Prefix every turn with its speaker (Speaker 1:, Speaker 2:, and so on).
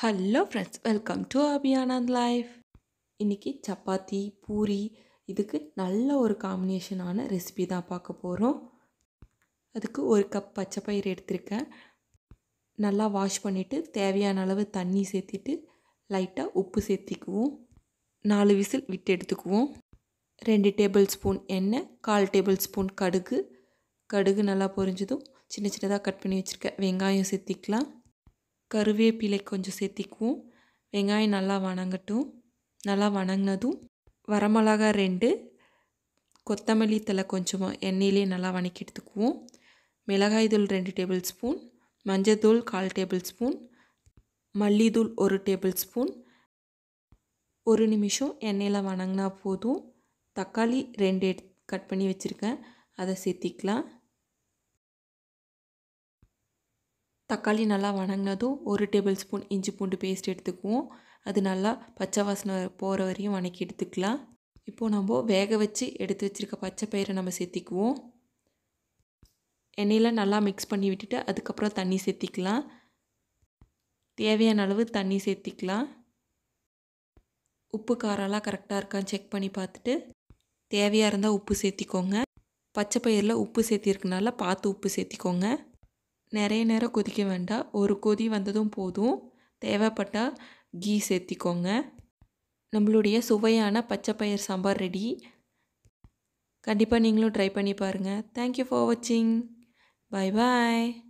Speaker 1: Hello friends welcome to Abhiyanand life இன்றைக்கி சப்பாத்தி பூரி இதுக்கு நல்ல ஒரு காம்பினேஷனான ரெசிபி தான் பார்க்க போகிறோம் அதுக்கு ஒரு கப் பச்சை பயிறு எடுத்திருக்கேன். நல்லா வாஷ் பண்ணிவிட்டு தேவையான அளவு தண்ணி சேர்த்திட்டு லைட்டாக உப்பு சேர்த்திக்குவோம். நாலு விசில் விட்டு எடுத்துக்குவோம். ரெண்டு டேபிள் ஸ்பூன் எண்ணெய் கால் டேபிள் ஸ்பூன் கடுகு. கடுகு நல்லா பொரிஞ்சதும் சின்ன சின்னதாக கட் பண்ணி வச்சுருக்கேன் வெங்காயம் சேர்த்திக்கலாம். கருவேப்பிலை கொஞ்சம் சேர்த்திக்குவோம். வெங்காயம் நல்லா வணங்கட்டும். நல்லா வணங்கினதும் வரமிளகா ரெண்டு கொத்தமல்லி தலை கொஞ்சமாக எண்ணெயிலே நல்லா வணக்கி எடுத்துக்குவோம். மிளகாய் தூள் ரெண்டு டேபிள் ஸ்பூன் மஞ்சத்தூள் கால் டேபிள் ஸ்பூன் மல்லித்தூள் ஒரு டேபிள் ஸ்பூன். ஒரு நிமிஷம் எண்ணெயில் வணங்கினா போதும். தக்காளி ரெண்டு கட் பண்ணி வச்சுருக்கேன். அதை சேர்த்திக்கலாம். தக்காளி நல்லா வணங்கினதும் ஒரு டேபிள் ஸ்பூன் இஞ்சி பூண்டு பேஸ்ட் எடுத்துக்குவோம். அது நல்லா பச்சை வாசனை போகிற வரையும் வணக்கி எடுத்துக்கலாம். இப்போது நம்ம வேக வச்சு எடுத்து வச்சுருக்க பச்சை பயிரை நம்ம சேர்த்திக்குவோம். எண்ணெயில் நல்லா மிக்ஸ் பண்ணி விட்டுட்டு அதுக்கப்புறம் தண்ணி சேர்த்திக்கலாம். தேவையான அளவு தண்ணி சேர்த்திக்கலாம். உப்பு காரம்லாம் கரெக்டாக இருக்கான்னு செக் பண்ணி பார்த்துட்டு தேவையாக இருந்தால் உப்பு சேர்த்திக்கோங்க. பச்சை பயிரில் உப்பு சேர்த்திருக்கனால பார்த்து உப்பு சேர்த்திக்கோங்க. நிறைய நேரம் கொதிக்க வேண்டாம். ஒரு கொதி வந்ததும் போதும். தேவைப்பட்டால் கீ சேர்த்திக்கோங்க. நம்மளுடைய சுவையான பச்சை பயிர் சாம்பார் ரெடி. கண்டிப்பாக நீங்களும் ட்ரை பண்ணி பாருங்கள் தேங்க்யூ ஃபார் வாட்சிங் பாய் பாய்